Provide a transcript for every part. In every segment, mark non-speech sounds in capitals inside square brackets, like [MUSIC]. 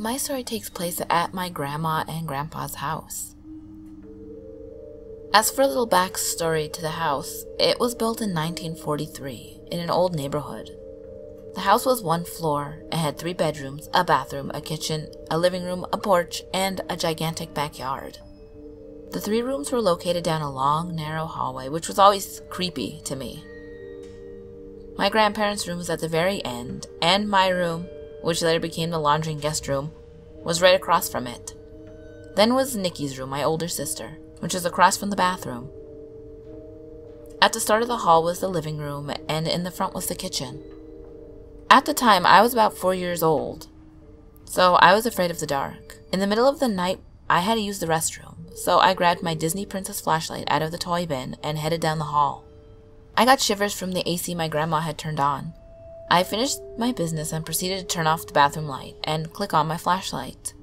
My story takes place at my grandma and grandpa's house. As for a little backstory to the house, it was built in 1943 in an old neighborhood. The house was one floor and had three bedrooms, a bathroom, a kitchen, a living room, a porch, and a gigantic backyard. The three rooms were located down a long, narrow hallway, which was always creepy to me. My grandparents' room was at the very end, and my room, which later became the laundry and guest room, was right across from it. Then was Nikki's room, my older sister, which was across from the bathroom. At the start of the hall was the living room, and in the front was the kitchen. At the time, I was about four years old, so I was afraid of the dark. In the middle of the night, I had to use the restroom, so I grabbed my Disney Princess flashlight out of the toy bin and headed down the hall. I got shivers from the AC my grandma had turned on. I finished my business and proceeded to turn off the bathroom light and click on my flashlight.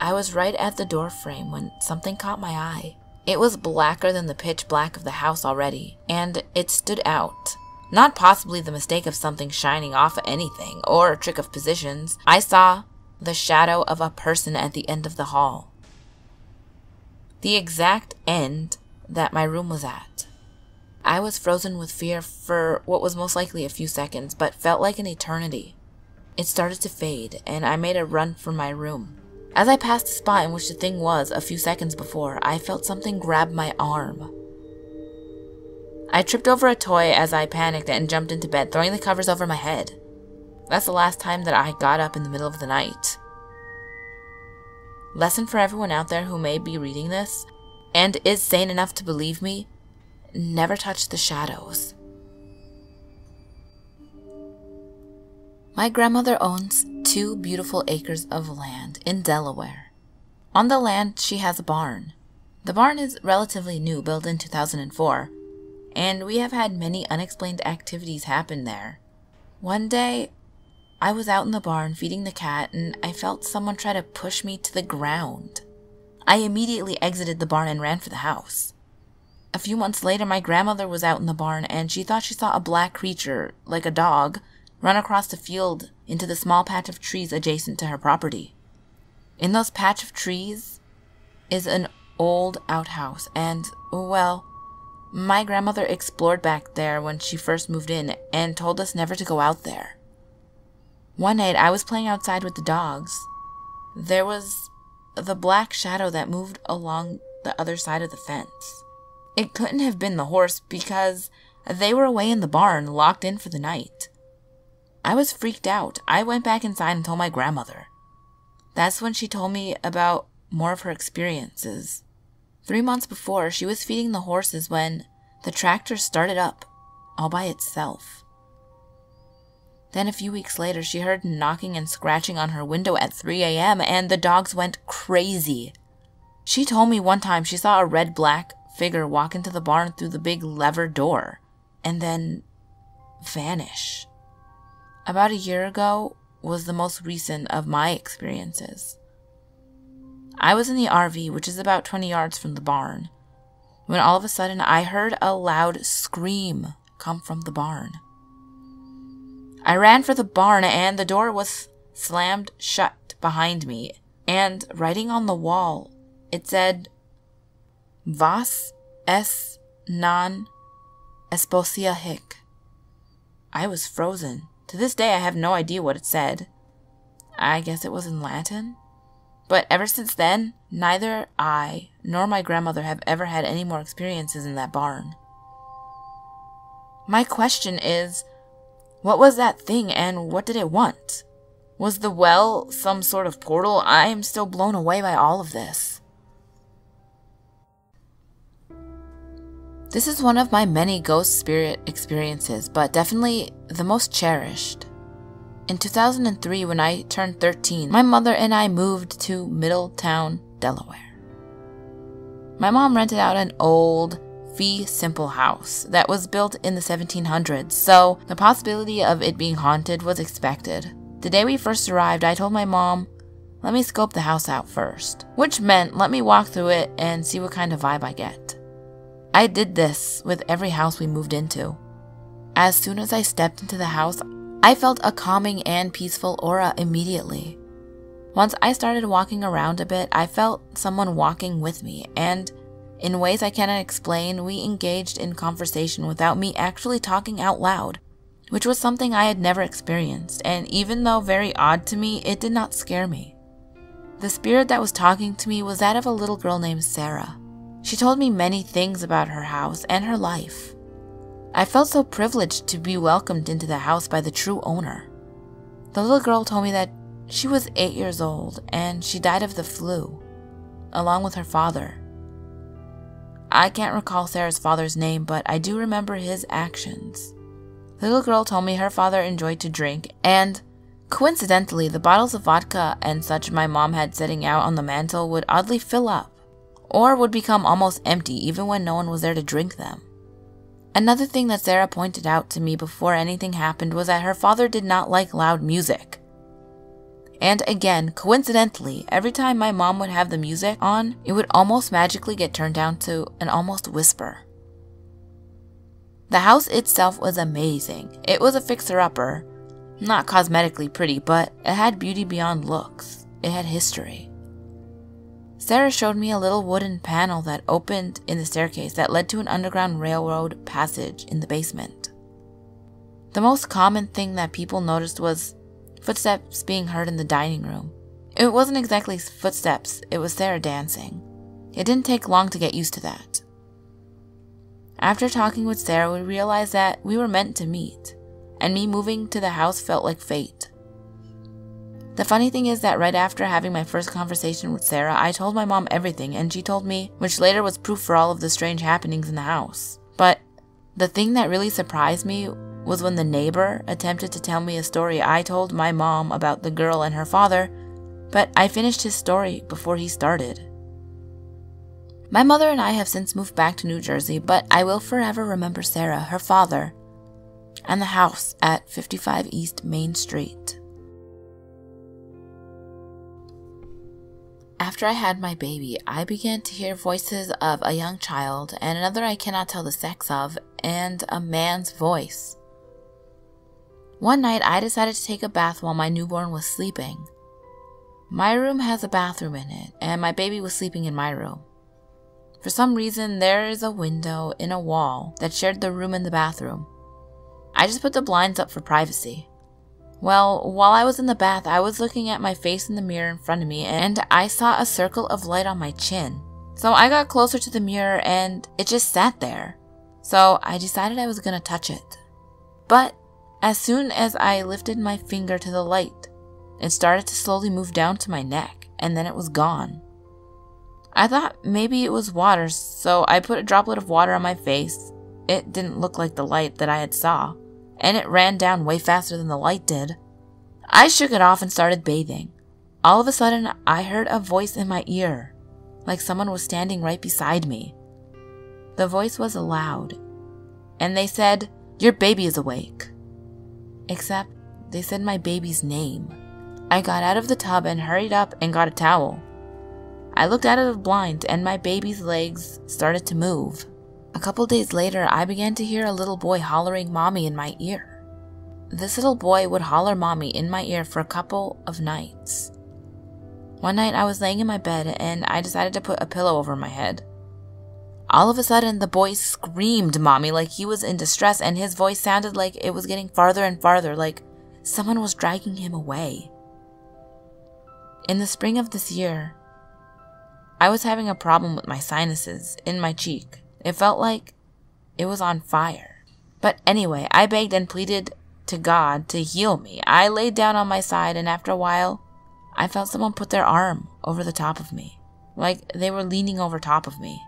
I was right at the door frame when something caught my eye. It was blacker than the pitch black of the house already, and it stood out. Not possibly the mistake of something shining off anything or a trick of positions. I saw the shadow of a person at the end of the hall. The exact end that my room was at. I was frozen with fear for what was most likely a few seconds, but felt like an eternity. It started to fade, and I made a run for my room. As I passed the spot in which the thing was a few seconds before, I felt something grab my arm. I tripped over a toy as I panicked and jumped into bed, throwing the covers over my head. That's the last time that I got up in the middle of the night. Lesson for everyone out there who may be reading this and is sane enough to believe me never touch the shadows. My grandmother owns two beautiful acres of land in Delaware. On the land, she has a barn. The barn is relatively new, built in 2004, and we have had many unexplained activities happen there. One day, I was out in the barn feeding the cat and I felt someone try to push me to the ground. I immediately exited the barn and ran for the house. A few months later, my grandmother was out in the barn and she thought she saw a black creature, like a dog, run across the field into the small patch of trees adjacent to her property. In those patch of trees is an old outhouse, and, well, my grandmother explored back there when she first moved in and told us never to go out there. One night I was playing outside with the dogs. There was the black shadow that moved along the other side of the fence. It couldn't have been the horse because they were away in the barn, locked in for the night. I was freaked out. I went back inside and told my grandmother. That's when she told me about more of her experiences. Three months before, she was feeding the horses when the tractor started up all by itself. Then a few weeks later, she heard knocking and scratching on her window at 3 a.m., and the dogs went crazy. She told me one time she saw a red black figure walk into the barn through the big lever door and then vanish. About a year ago was the most recent of my experiences. I was in the RV, which is about 20 yards from the barn, when all of a sudden I heard a loud scream come from the barn. I ran for the barn and the door was slammed shut behind me, and writing on the wall, it said, Vas es non esposia hic. I was frozen. To this day, I have no idea what it said. I guess it was in Latin? But ever since then, neither I nor my grandmother have ever had any more experiences in that barn. My question is what was that thing and what did it want? Was the well some sort of portal? I am still blown away by all of this. This is one of my many ghost spirit experiences, but definitely the most cherished. In 2003, when I turned 13, my mother and I moved to Middletown, Delaware. My mom rented out an old, fee simple house that was built in the 1700s, so the possibility of it being haunted was expected. The day we first arrived, I told my mom, let me scope the house out first, which meant let me walk through it and see what kind of vibe I get. I did this with every house we moved into. As soon as I stepped into the house, I felt a calming and peaceful aura immediately. Once I started walking around a bit, I felt someone walking with me, and in ways I cannot explain, we engaged in conversation without me actually talking out loud, which was something I had never experienced, and even though very odd to me, it did not scare me. The spirit that was talking to me was that of a little girl named Sarah. She told me many things about her house and her life. I felt so privileged to be welcomed into the house by the true owner. The little girl told me that she was eight years old and she died of the flu, along with her father. I can't recall Sarah's father's name, but I do remember his actions. The little girl told me her father enjoyed to drink, and coincidentally, the bottles of vodka and such my mom had sitting out on the mantel would oddly fill up, or would become almost empty even when no one was there to drink them. Another thing that Sarah pointed out to me before anything happened was that her father did not like loud music. And again, coincidentally, every time my mom would have the music on, it would almost magically get turned down to an almost whisper. The house itself was amazing. It was a fixer upper. Not cosmetically pretty, but it had beauty beyond looks. It had history. Sarah showed me a little wooden panel that opened in the staircase that led to an underground railroad passage in the basement. The most common thing that people noticed was footsteps being heard in the dining room. It wasn't exactly footsteps, it was Sarah dancing. It didn't take long to get used to that. After talking with Sarah, we realized that we were meant to meet, and me moving to the house felt like fate. The funny thing is that right after having my first conversation with Sarah, I told my mom everything, and she told me, which later was proof for all of the strange happenings in the house. But the thing that really surprised me was when the neighbor attempted to tell me a story I told my mom about the girl and her father, but I finished his story before he started. My mother and I have since moved back to New Jersey, but I will forever remember Sarah, her father, and the house at 55 East Main Street. After I had my baby, I began to hear voices of a young child and another I cannot tell the sex of, and a man's voice. One night, I decided to take a bath while my newborn was sleeping. My room has a bathroom in it, and my baby was sleeping in my room. For some reason, there is a window in a wall that shared the room and the bathroom. I just put the blinds up for privacy. Well, while I was in the bath, I was looking at my face in the mirror in front of me and I saw a circle of light on my chin. So I got closer to the mirror and it just sat there. So I decided I was gonna touch it. But as soon as I lifted my finger to the light, it started to slowly move down to my neck and then it was gone. I thought maybe it was water, so I put a droplet of water on my face. It didn't look like the light that I had saw and it ran down way faster than the light did. I shook it off and started bathing. All of a sudden, I heard a voice in my ear, like someone was standing right beside me. The voice was loud, and they said, Your baby is awake. Except they said my baby's name. I got out of the tub and hurried up and got a towel. I looked out of the blind, and my baby's legs started to move. A couple days later, I began to hear a little boy hollering mommy in my ear. This little boy would holler mommy in my ear for a couple of nights. One night I was laying in my bed and I decided to put a pillow over my head. All of a sudden, the boy screamed mommy like he was in distress, and his voice sounded like it was getting farther and farther, like someone was dragging him away. In the spring of this year, I was having a problem with my sinuses in my cheek. It felt like it was on fire. But anyway, I begged and pleaded to God to heal me. I laid down on my side, and after a while, I felt someone put their arm over the top of me, like they were leaning over top of me.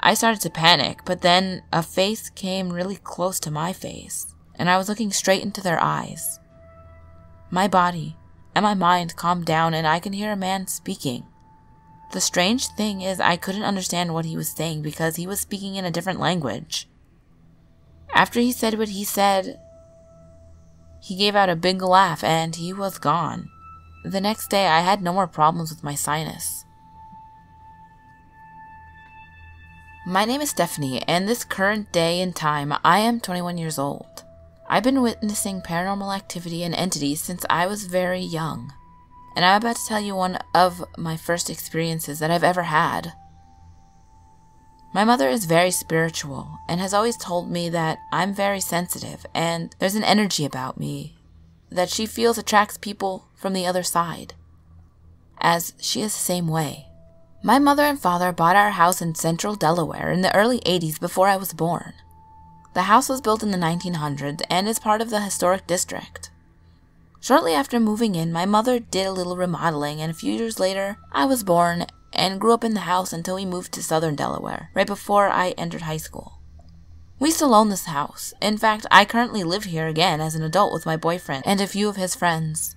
I started to panic, but then a face came really close to my face, and I was looking straight into their eyes. My body and my mind calmed down, and I can hear a man speaking. The strange thing is, I couldn't understand what he was saying because he was speaking in a different language. After he said what he said, he gave out a big laugh and he was gone. The next day, I had no more problems with my sinus. My name is Stephanie, and this current day and time, I am 21 years old. I've been witnessing paranormal activity and entities since I was very young. And I'm about to tell you one of my first experiences that I've ever had. My mother is very spiritual and has always told me that I'm very sensitive and there's an energy about me that she feels attracts people from the other side, as she is the same way. My mother and father bought our house in central Delaware in the early 80s before I was born. The house was built in the 1900s and is part of the historic district. Shortly after moving in, my mother did a little remodeling, and a few years later, I was born and grew up in the house until we moved to southern Delaware, right before I entered high school. We still own this house. In fact, I currently live here again as an adult with my boyfriend and a few of his friends.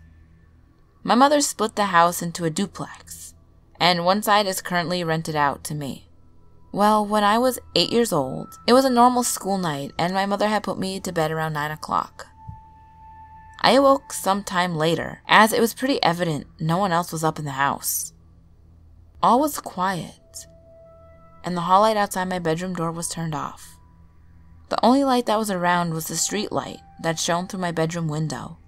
My mother split the house into a duplex, and one side is currently rented out to me. Well, when I was eight years old, it was a normal school night, and my mother had put me to bed around nine o'clock. I awoke some time later, as it was pretty evident no one else was up in the house. All was quiet, and the hall light outside my bedroom door was turned off. The only light that was around was the street light that shone through my bedroom window.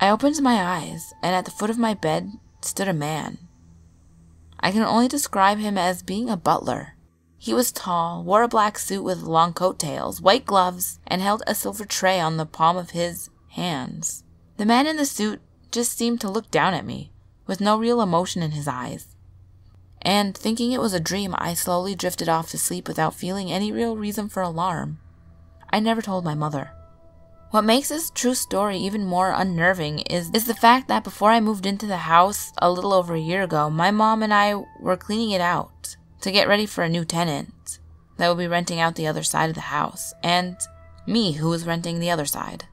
I opened my eyes, and at the foot of my bed stood a man. I can only describe him as being a butler. He was tall, wore a black suit with long coattails, white gloves, and held a silver tray on the palm of his hands. The man in the suit just seemed to look down at me, with no real emotion in his eyes. And thinking it was a dream, I slowly drifted off to sleep without feeling any real reason for alarm. I never told my mother. What makes this true story even more unnerving is, is the fact that before I moved into the house a little over a year ago, my mom and I were cleaning it out to get ready for a new tenant that would be renting out the other side of the house, and me who was renting the other side.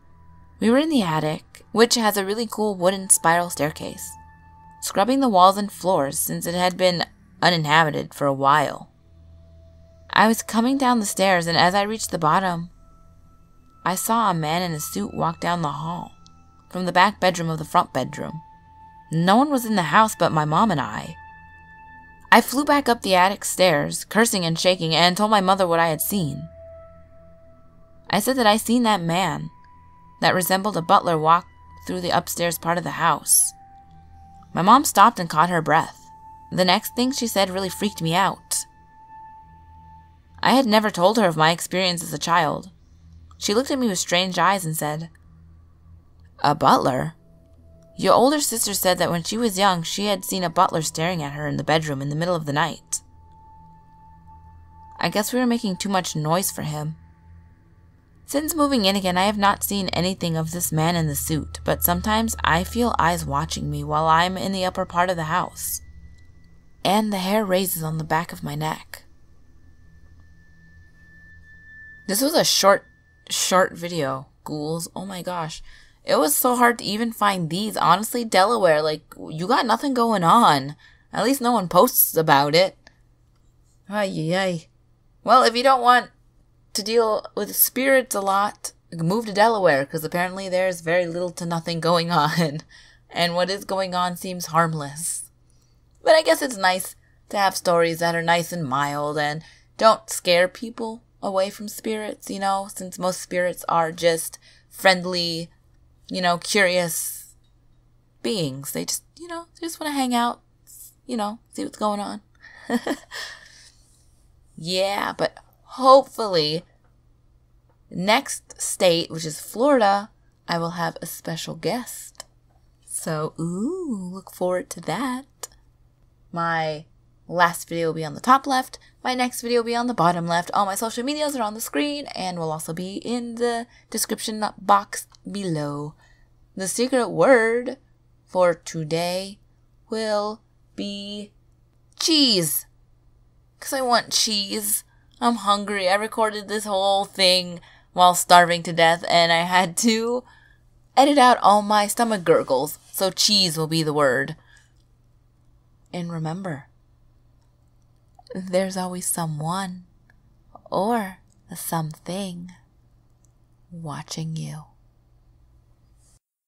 We were in the attic, which has a really cool wooden spiral staircase, scrubbing the walls and floors since it had been uninhabited for a while. I was coming down the stairs, and as I reached the bottom, I saw a man in a suit walk down the hall from the back bedroom of the front bedroom. No one was in the house but my mom and I. I flew back up the attic stairs, cursing and shaking, and told my mother what I had seen. I said that I seen that man that resembled a butler walk through the upstairs part of the house. My mom stopped and caught her breath. The next thing she said really freaked me out. I had never told her of my experience as a child, she looked at me with strange eyes and said, A butler? Your older sister said that when she was young, she had seen a butler staring at her in the bedroom in the middle of the night. I guess we were making too much noise for him. Since moving in again, I have not seen anything of this man in the suit, but sometimes I feel eyes watching me while I'm in the upper part of the house. And the hair raises on the back of my neck. This was a short short video. Ghouls. Oh my gosh. It was so hard to even find these. Honestly, Delaware, like, you got nothing going on. At least no one posts about it. Ay, ay, Well, if you don't want to deal with spirits a lot, move to Delaware, because apparently there's very little to nothing going on. [LAUGHS] And what is going on seems harmless. But I guess it's nice to have stories that are nice and mild and don't scare people away from spirits, you know, since most spirits are just friendly, you know, curious beings. They just, you know, they just want to hang out, you know, see what's going on. [LAUGHS] yeah, but hopefully, next state, which is Florida, I will have a special guest. So, ooh, look forward to that. My last video will be on the top left. My next video will be on the bottom left. All my social medias are on the screen and will also be in the description box below. The secret word for today will be cheese. Because I want cheese. I'm hungry. I recorded this whole thing while starving to death and I had to edit out all my stomach gurgles. So cheese will be the word. And remember, there's always someone or something watching you.